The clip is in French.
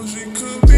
J'ai comme